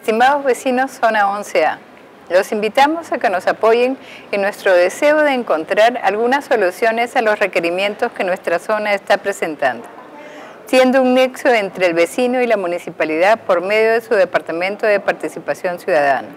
Estimados vecinos Zona 11A, los invitamos a que nos apoyen en nuestro deseo de encontrar algunas soluciones a los requerimientos que nuestra zona está presentando, siendo un nexo entre el vecino y la municipalidad por medio de su Departamento de Participación Ciudadana.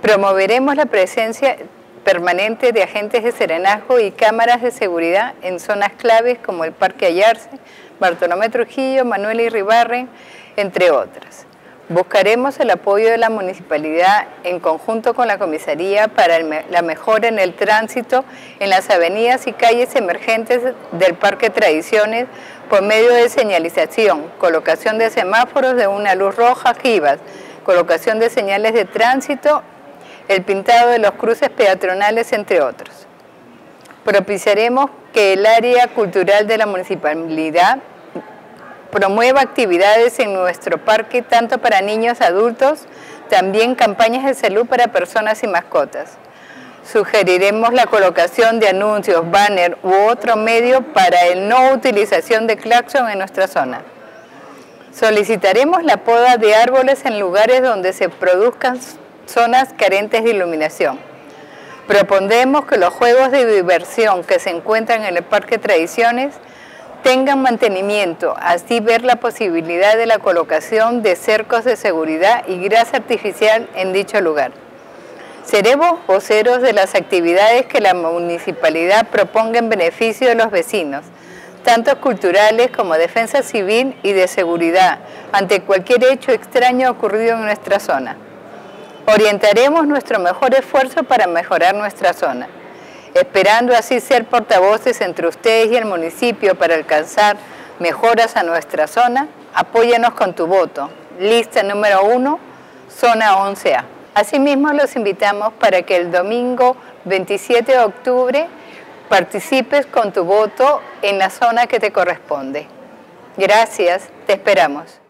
Promoveremos la presencia permanente de agentes de serenazgo y cámaras de seguridad en zonas claves como el Parque Ayarse, Bartolomé Trujillo, Manuel Irribarren, entre otras. Buscaremos el apoyo de la municipalidad en conjunto con la comisaría para la mejora en el tránsito en las avenidas y calles emergentes del Parque Tradiciones por medio de señalización, colocación de semáforos de una luz roja, jivas, colocación de señales de tránsito, el pintado de los cruces peatonales, entre otros. Propiciaremos que el área cultural de la municipalidad promueva actividades en nuestro parque tanto para niños, adultos, también campañas de salud para personas y mascotas. Sugeriremos la colocación de anuncios, banner u otro medio para el no utilización de claxon en nuestra zona. Solicitaremos la poda de árboles en lugares donde se produzcan zonas carentes de iluminación. Propondremos que los juegos de diversión que se encuentran en el Parque Tradiciones tengan mantenimiento, así ver la posibilidad de la colocación de cercos de seguridad y grasa artificial en dicho lugar. Seremos voceros de las actividades que la municipalidad proponga en beneficio de los vecinos, tanto culturales como defensa civil y de seguridad, ante cualquier hecho extraño ocurrido en nuestra zona. Orientaremos nuestro mejor esfuerzo para mejorar nuestra zona esperando así ser portavoces entre ustedes y el municipio para alcanzar mejoras a nuestra zona, apóyanos con tu voto. Lista número uno, zona 11A. Asimismo, los invitamos para que el domingo 27 de octubre participes con tu voto en la zona que te corresponde. Gracias, te esperamos.